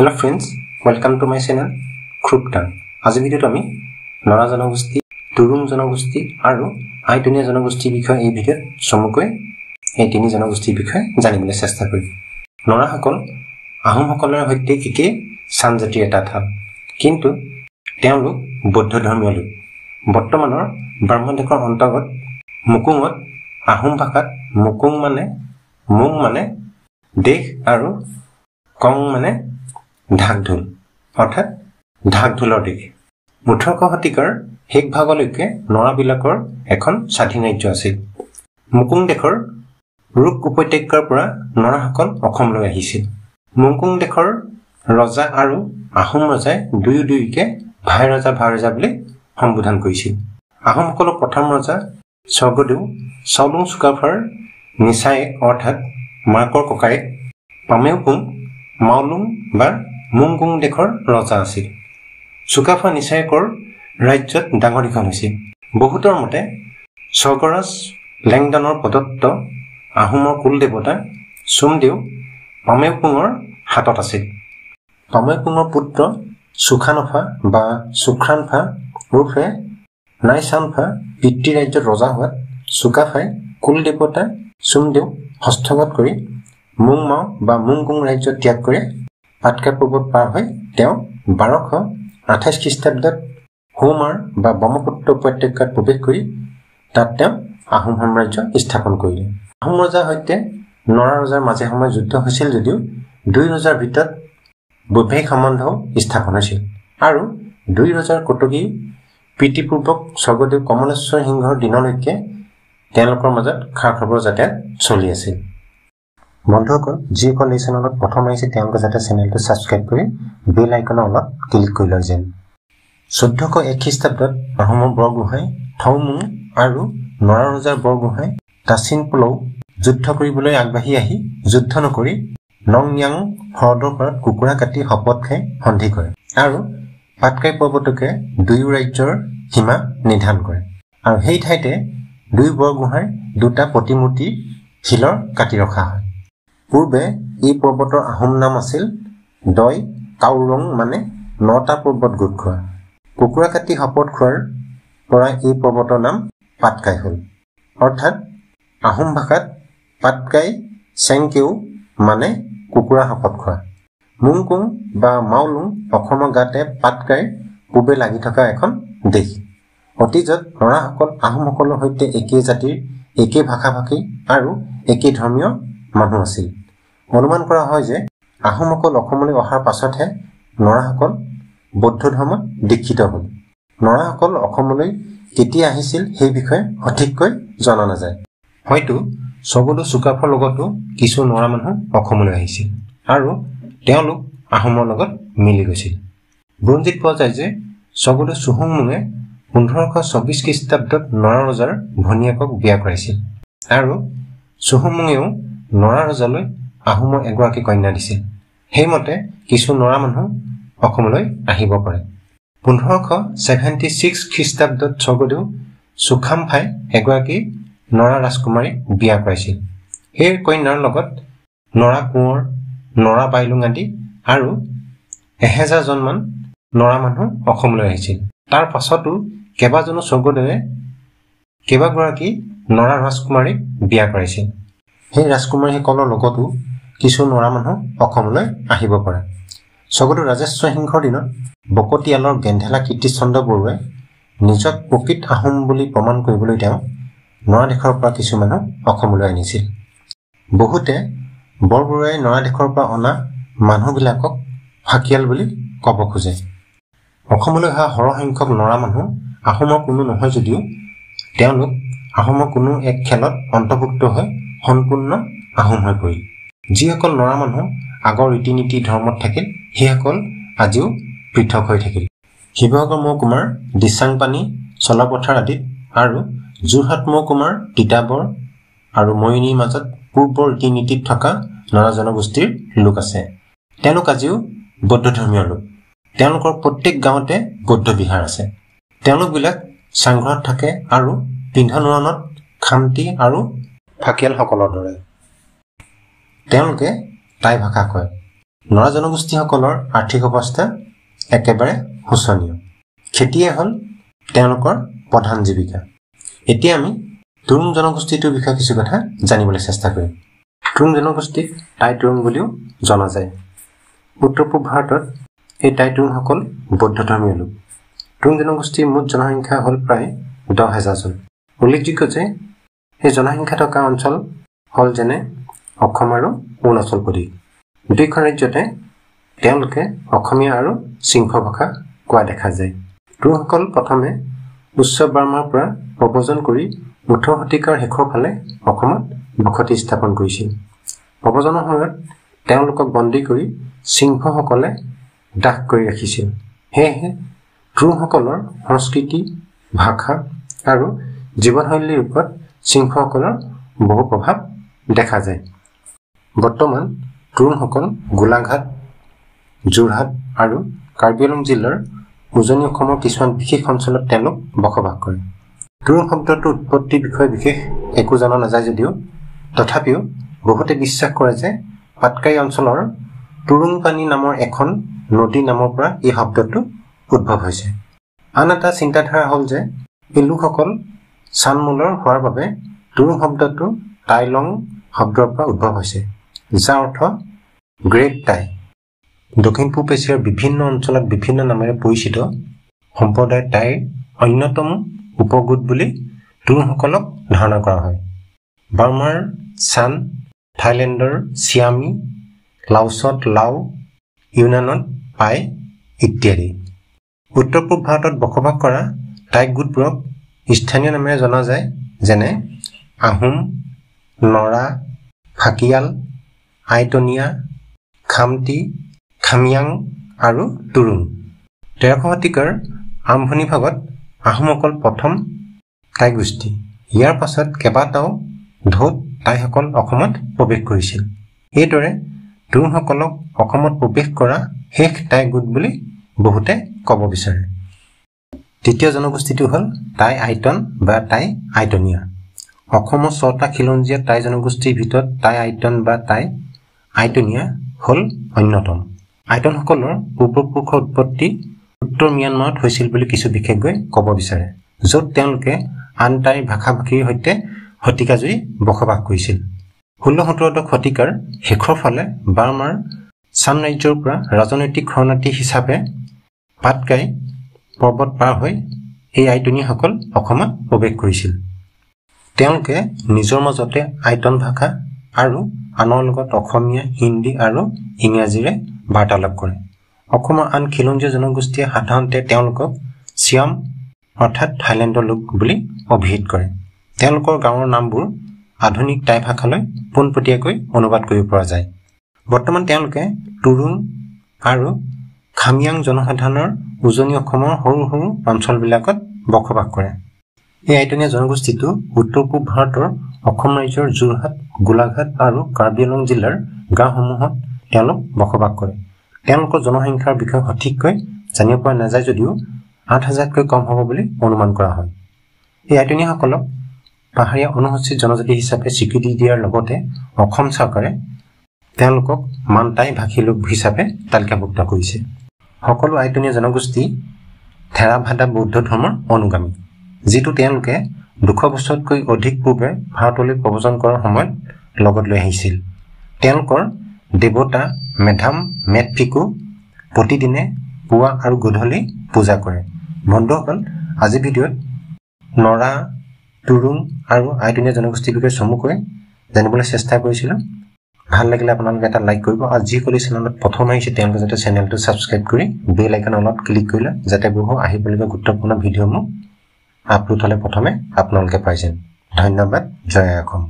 Hello' friends welcome to my channel ক্ৰুপটান আজিৰ ভিডিঅ'ত আমি নৰা জনগোষ্ঠী টুৰুং জনগোষ্ঠী আৰু আইটনীয়া জনগোষ্ঠীৰ বিষয়ে এই ভিডিঅ'ত চমুকৈ এই তিনি জনগোষ্ঠীৰ বিষয়ে জানিবলৈ চেষ্টা কৰিম। নৰাসকল আহোমসকলৰ সৈতে একেই চান জাতিৰ এটা ঠাল কিন্তু তেওঁলোক বৌদ্ধ ধৰ্মীয় লোক। বৰ্তমানৰ ব্ৰহ্মদেশৰ অন্তৰ্গত মুকুঙত আহোম ভাষাত মুকুং মানে মুং মানে দেশ আৰু কং মানে ঢাক ঢোল অৰ্থাৎ ঢাক ঢোলৰ দেশ ওঠৰশ শতিকাৰ শেষ ভাগলৈকে নৰাবিলাকৰ এখন স্বাধীন ৰাজ্য আছিল। মুকুং দেশৰ ৰোগ উপত্যকাৰ পৰা নৰাসকল অসমলৈ আহিছিল। মুকুং দেশৰ ৰজা আৰু আহোম ৰজাই দুয়ো দুয়োকে ভাই ৰজা ভাই ৰজা বুলি সম্বোধন কৰিছিল। আহোমসকলৰ প্ৰথম ৰজা স্বৰ্গদেউ চাউলুং চুকাফাৰ নিচায়েক অৰ্থাৎ মাকৰ ককায়েক পামেওপুং মাউলুং বা মুংকুং দেশৰ ৰজা আছিল। চুকাফা নিচায়েকৰ ৰাজ্যত ডাঙৰ দীঘল হৈছিল। বহুতৰ মতে স্বৰ্গৰাজ লেংডনৰ প্ৰদত্ত আহোমৰ কুল দেৱতা চোমদেউ পামেওপুঙৰ হাতত আছিল। পামেওপুঙৰ পুত্ৰ চুখানফা বা চুখ্ৰানফা ওৰফে নাইচানফা পিতৃ ৰাজ্যত ৰজা হোৱাত চুকাফাই কুল দেৱতা চোমদেউ হস্তগত কৰি মুংমাও বা মুংকুং ৰাজ্য ত্যাগ কৰি। পাটকা পৰ্বত পাৰ হৈ তেওঁ বাৰশ আঠাইছ খ্ৰীষ্টাব্দত হোমাৰ বা ব্ৰহ্মপুত্ৰ উপত্যকাত প্ৰৱেশ কৰি তাত তেওঁ আহোম সাম্ৰাজ্য স্থাপন কৰিলে। আহোম ৰজাৰ সৈতে নৰা ৰজাৰ মাজে সময়ে যুদ্ধ হৈছিল যদিও দুই ৰজাৰ ভিতৰত বৈবাহিক সম্বন্ধও স্থাপন হৈছিল। আৰু দুই ৰজাৰ কটকী প্ৰীতিপূৰ্বক স্বৰ্গদেউ কমলেশ্বৰ সিংহৰ দিনলৈকে তেওঁলোকৰ মাজত খা খবৰ যাতায়াত চলি আছিল। বন্ধুসকল যিসকল এই চেনেলত প্ৰথম আহিছে তেওঁলোকে যাতে চেনেলটো ছাবস্ক্ৰাইব কৰি বেল আইকনৰ অলপ ক্লিক কৰি লয় যেন। চৈধ্যশ এক খ্ৰীষ্টাব্দত আহোমৰ বৰগোহাঁই থৌমুং আৰু নৰা ৰজাৰ বৰগোহাঁই তাচিন পোলৌ যুদ্ধ কৰিবলৈ আগবাঢ়ি আহি যুদ্ধ নকৰি নংয়াং হ্ৰদৰ পাৰত কুকুৰা কাটি শপত খাই সন্ধি কৰে আৰু পাটকাই পৰ্বতকে দুয়ো ৰাজ্যৰ সীমা নিৰ্ধাৰণ কৰে। আৰু সেই ঠাইতে দুই বৰগোহাঁইৰ দুটা প্ৰতিমূৰ্তি শিলৰ কাটি ৰখা হয়। পূৰ্বে এই পৰ্বতৰ আহোম নাম আছিল দয় কাউৰং মানে নটা পৰ্বত গোট খোৱা। কুকুৰা কাটি শপত খোৱাৰ পৰা এই পৰ্বতৰ নাম পাটকাই হ'ল। অৰ্থাৎ আহোম ভাষাত পাটকাই চেংকেও মানে কুকুৰা শপত খোৱা। মুংকুং বা মাউলুং অসমৰ গাতে পাটকাইৰ পূবে লাগি থকা এখন দেশ। অতীজত নৰাসকল আহোমসকলৰ সৈতে একেই জাতিৰ একে ভাষা ভাষী আৰু একে ধৰ্মীয় মানুহ আছিল। অনুমান কৰা হয় যে আহোমসকল অসমলৈ অহাৰ পাছতহে নৰাসকল বৌদ্ধ ধৰ্মত দীক্ষিত হ'ল। নৰাসকল অসমলৈ কেতিয়া আহিছিল সেই বিষয়ে সঠিককৈ জনা নাযায়। হয়তো স্বৰ্গদেউ চুকাফাৰ লগতো কিছু নৰা মানুহ অসমলৈ আহিছিল আৰু তেওঁলোক আহোমৰ লগত মিলি গৈছিল। বুৰঞ্জীত পোৱা যায় যে স্বৰ্গদেউ চুহুংমুঙে পোন্ধৰশ চৌবিছ খ্ৰীষ্টাব্দত নৰা ৰজাৰ ভনীয়েকক বিয়া কৰাইছিল আৰু চুহুংমুঙেও নৰা ৰজালৈ আহোমৰ এগৰাকী কন্যা দিছিল সেইমতে কিছু নৰা মানুহ অসমলৈ আহিব পাৰে। পোন্ধৰশ ছেভেণ্টি ছিক্স খ্ৰীষ্টাব্দত স্বৰ্গদেউ চুখামফাই এগৰাকী নৰা ৰাজকুমাৰীক বিয়া কৰাইছিল। সেই কন্যাৰ লগত নৰা কোঁৱৰ নৰা বাইলুং আদি আৰু এহেজাৰজনমান নৰা মানুহ অসমলৈ আহিছিল। তাৰ পাছতো কেইবাজনো স্বৰ্গদেৱে কেইবাগৰাকী নৰা ৰাজকুমাৰীক বিয়া কৰাইছিল। সেই ৰাজকুমাৰীসকলৰ লগতো কিছু নৰা মানুহ অসমলৈ আহিব পাৰে। স্বৰ্গদেউ ৰাজেশ্বৰ সিংহৰ দিনত বকতিয়ালৰ গেন্ধেলা কীৰ্তিচন্দ্ৰ বৰুৱাই নিজক প্ৰকৃত আহোম বুলি প্ৰমাণ কৰিবলৈ তেওঁ নৰা দেশৰ পৰা কিছু মানুহ অসমলৈ আনিছিল। বহুতে বৰবৰুৱাই নৰা দেশৰ পৰা অনা মানুহবিলাকক ফাকিয়াল বুলি ক'ব খোজে। অসমলৈ অহা সৰহসংখ্যক নৰা মানুহ আহোমৰ কোনো নহয় যদিও তেওঁলোক আহোমৰ কোনো এক খেলত অন্তৰ্ভুক্ত হৈ সম্পূৰ্ণ আহোম হৈ পৰিল। যিসকল নৰা মানুহ আগৰ ৰীতি নীতি ধৰ্মত থাকিল সেইসকল আজিও পৃথক হৈ থাকিল। শিৱসাগৰ মহকুমাৰ দিচাংপানী চলাপথাৰ আদিত আৰু যোৰহাট মহকুমাৰ তিতাবৰ আৰু মৰিনীৰ মাজত পূৰ্বৰ ৰীতি নীতিত থকা নৰা জনগোষ্ঠীৰ লোক আছে। তেওঁলোক আজিও বৌদ্ধ ধৰ্মীয় লোক। তেওঁলোকৰ প্ৰত্যেক গাঁৱতে বৌদ্ধ বিহাৰ আছে। তেওঁলোকবিলাক চাংঘৰত থাকে আৰু পিন্ধন উৰণত খামটি আৰু ফাকিয়ালসকলৰ দৰে। তেওঁলোকে টাই ভাষা কয়। নৰা জনগোষ্ঠীসকলৰ আৰ্থিক অৱস্থা একেবাৰে শোচনীয়। খেতিয়ে হ'ল তেওঁলোকৰ প্ৰধান জীৱিকা। এতিয়া আমি তুৰুং জনগোষ্ঠীটোৰ বিষয়ে কিছু কথা জানিবলৈ চেষ্টা কৰিম। তুৰুং জনগোষ্ঠীক টাই তুৰুং বুলিও জনা যায়। উত্তৰ পূব ভাৰতত এই টাই তুৰুংসকল বৌদ্ধ ধৰ্মীয় লোক। তুৰুং জনগোষ্ঠীৰ মুঠ জনসংখ্যা হ'ল প্ৰায় দহ হেজাৰজন উল্লেখযোগ্য যে এই জনসংখ্যা থকা অঞ্চল হ'ল যেনে অসম আৰু অৰুণাচল প্ৰদেশ। দুয়োখন ৰাজ্যতে তেওঁলোকে অসমীয়া আৰু সিংহ ভাষা কোৱা দেখা যায়। তুৰুংসকল প্ৰথমে উচ্চ বাৰ্মাৰ পৰা প্ৰব্ৰজন কৰি ওঠৰ শতিকাৰ শেষৰ ফালে অসমত বসতি স্থাপন কৰিছিল। প্ৰব্ৰজনৰ সময়ত তেওঁলোকক বন্দী কৰি সিংহসকলে দাস কৰি ৰাখিছিল। সেয়েহে তুৰুংসকলৰ সংস্কৃতি ভাষা আৰু জীৱনশৈলীৰ ওপৰত সিংহসকলৰ বহু প্ৰভাৱ দেখা যায়। বৰ্তমান তুৰুংসকল গোলাঘাট যোৰহাট আৰু কাৰ্বি আংলং জিলাৰ উজনি অসমৰ কিছুমান বিশেষ অঞ্চলত তেওঁলোক বসবাস কৰে। তুৰুং শব্দটোৰ উৎপত্তিৰ বিষয়ে বিশেষ একো জনা নাযায় যদিও তথাপিও বহুতে বিশ্বাস কৰে যে পাটকাই অঞ্চলৰ তুৰুং পানী নামৰ এখন নদী নামৰ পৰা এই শব্দটো উদ্ভৱ হৈছে। আন এটা চিন্তাধাৰা হ'ল যে এই লোকসকল চানমূলৰ হোৱাৰ বাবে তুৰুং শব্দটো টাইলং শব্দৰ পৰা উদ্ভৱ হৈছে যাৰ অৰ্থ গ্ৰেট টাই দক্ষিণ পূব এছিয়াৰ বিভিন্ন অঞ্চলত বিভিন্ন নামেৰে পৰিচিত সম্প্ৰদায় টাইৰ অন্যতম উপগোট বুলি তুৰুংসকলক ধাৰণা কৰা হয়। বাৰ্মাৰ চান থাইলেণ্ডৰ চিয়ামি লাওছত লাও ইউনানত পাই ইত্যাদি। উত্তৰ পূব ভাৰতত বসবাস কৰা টাই গোটবোৰক স্থানীয় নামেৰে জনা যায় যেনে আহোম নৰা ফাকিয়াল আইটনীয়া খামটি খামিয়াং আৰু তুৰুং। তেৰশ শতিকাৰ আৰম্ভণি ভাগত আহোমসকল প্ৰথম টাই গোষ্ঠী। ইয়াৰ পাছত কেইবাটাও ধৌত টাইসকল অসমত প্ৰৱেশ কৰিছিল। এইদৰে তুৰুংসকলক অসমত প্ৰৱেশ কৰা শেষ টাই গোট বুলি বহুতে ক'ব বিচাৰে। তৃতীয় জনগোষ্ঠীটো হ'ল টাই আইটন বা টাই আইটনীয়া। অসমৰ ছটা খিলঞ্জীয়া টাই জনগোষ্ঠীৰ ভিতৰত টাই আইটন বা টাই আইটনীয়া হ'ল অন্যতম। আইটনসকলৰ পূৰ্বপুৰুষৰ উৎপত্তি উত্তৰ ম্যানমাৰত হৈছিল বুলি কিছু বিশেষজ্ঞই ক'ব বিচাৰে য'ত তেওঁলোকে আন টাই ভাষা ভাষীৰ সৈতে শতিকাজুৰি বসবাস কৰিছিল। ষোল্ল সোতৰ শতিকাৰ শেষৰ ফালে বাৰ্মাৰ চান ৰাজ্যৰ পৰা ৰাজনৈতিক শৰণাৰ্থী হিচাপে পাটকাই পৰ্বত পাৰ হৈ এই আইটনীয়াসকল অসমত প্ৰৱেশ কৰিছিল। তেওঁলোকে নিজৰ মাজতে আইটন ভাষা আৰু আনৰ লগত অসমীয়া হিন্দী আৰু ইংৰাজীৰে বাৰ্তালাপ কৰে। অসমৰ আন খিলঞ্জীয়া জনগোষ্ঠীয়ে সাধাৰণতে তেওঁলোকক চিয়াম অৰ্থাৎ থাইলেণ্ডৰ লোক বুলি অভিহিত কৰে। তেওঁলোকৰ গাঁৱৰ নামবোৰ আধুনিক টাই ভাষালৈ পোনপটীয়াকৈ অনুবাদ কৰিব পৰা যায়। বৰ্তমান তেওঁলোকে তুৰুং আৰু খামিয়াং জনসাধাৰণৰ উজনি অসমৰ সৰু সৰু অঞ্চলবিলাকত বসবাস কৰে। এই আইটনীয়া জনগোষ্ঠীটো উত্তৰ পূব ভাৰতৰ অসম ৰাজ্যৰ যোৰহাট গোলাঘাট আৰু কাৰ্বি আংলং জিলাৰ গাঁওসমূহত তেওঁলোক বসবাস কৰে। তেওঁলোকৰ জনসংখ্যাৰ বিষয়ে সঠিককৈ জানিব পৰা নাযায় যদিও আঠ হাজাৰতকৈ কম হ'ব বুলি অনুমান কৰা হয়। এই আইটনীয়াসকলক পাহাৰীয়া অনুসূচিত জনজাতি হিচাপে স্বীকৃতি দিয়াৰ লগতে অসম চৰকাৰে তেওঁলোকক মানটাই ভাষী লোক হিচাপে তালিকাভুক্ত কৰিছে। সকলো আইটনীয়া জনগোষ্ঠী থেৰাভাদা বৌদ্ধ ধৰ্মৰ অনুগামী যিটো তেওঁলোকে দুশ বছৰতকৈ অধিক পূৰ্বে ভাৰতলৈ প্ৰৱজন কৰাৰ সময়ত লগত লৈ আহিছিল। তেওঁলোকৰ দেৱতা মেধাম মেটফিকো প্ৰতিদিনে পুৱা আৰু গধূলি পূজা কৰে। বন্ধুসকল আজিৰ ভিডিঅ'ত নৰা তুৰুং আৰু আইটনীয়া জনগোষ্ঠীৰ বিষয়ে চমুকৈ জানিবলৈ চেষ্টা কৰিছিলোঁ। ভাল লাগিলে আপোনালোকে এটা লাইক কৰিব আৰু যিসকলে চেনেলত প্ৰথম আহিছে তেওঁলোকে যাতে চেনেলটো ছাবস্ক্ৰাইব কৰি বেল আইকন অলপ ক্লিক কৰি লয় যাতে বহু আহিবলগীয়া গুৰুত্বপূৰ্ণ ভিডিঅ'সমূহ আপলোড হ'লে প্ৰথমে আপোনালোকে পাই যেন ধন্যবাদ জয় অসম